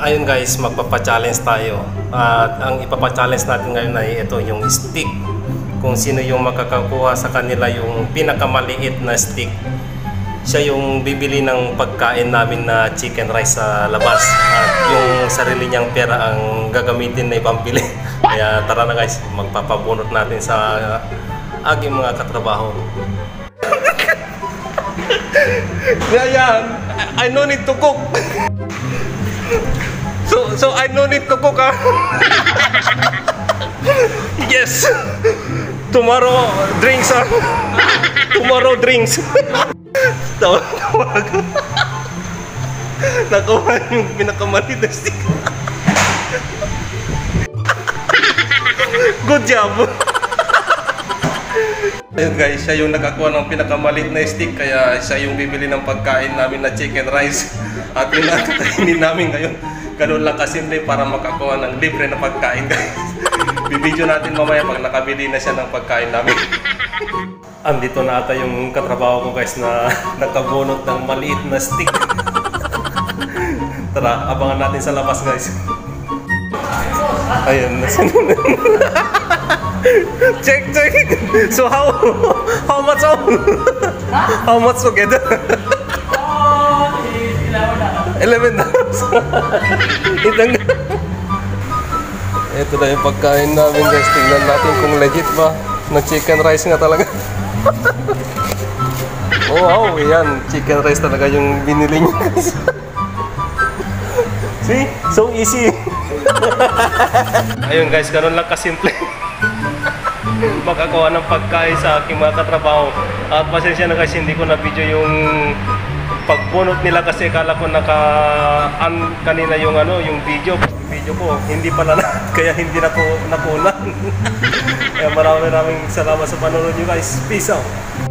Ayun guys, magpapa-challenge tayo. At ang ipapa-challenge natin ngayon ay ito yung stick. Kung sino yung makakakuha sa kanila yung pinakamaliit na stick. Siya yung bibili ng pagkain namin na chicken rice sa labas. At yung sarili niyang pera ang gagamitin na ipambili. Kaya tara na guys, magpapabunot natin sa aking mga katrabaho. Yan, I no need to cook. So, so I no need to cook, ah. yes. Tomorrow, drinks, ah. Tomorrow, drinks. Tawag, tawag. Nakuha yung pinakamali na stick. Good job. Ayun guys, siya yung nakakuha ng pinakamalit na stick kaya siya yung bibili ng pagkain namin na chicken rice at pinakakainin namin ngayon. Ganun lang kasimple para makakuha ng libre na pagkain guys. Bibidyo natin mamaya pag nakabili na siya ng pagkain namin. Andito na ata yung katrabaho ko guys na nakabunot ng maliit na stick. Tara, abangan natin sa labas guys. Ayun, nasunod. check, check. So how how much all? How much together? 11 dollars. Itang Ito na yung pagkain namin guys. Tingnan natin kung legit ba na chicken rice nga talaga. oh, wow, yan. Chicken rice talaga yung binili niya. See? So easy. Ayun guys, ganun lang kasimple. Makakuha ng pagkain sa aking mga katrabaho. At pasensya na guys, hindi ko na video yung pagbunot nila kasi kala ko naka-an kanina yung ano, yung video. Video ko, hindi pala na, kaya hindi na ko nakunan. kaya maraming maraming salamat sa panonood nyo guys. Peace out.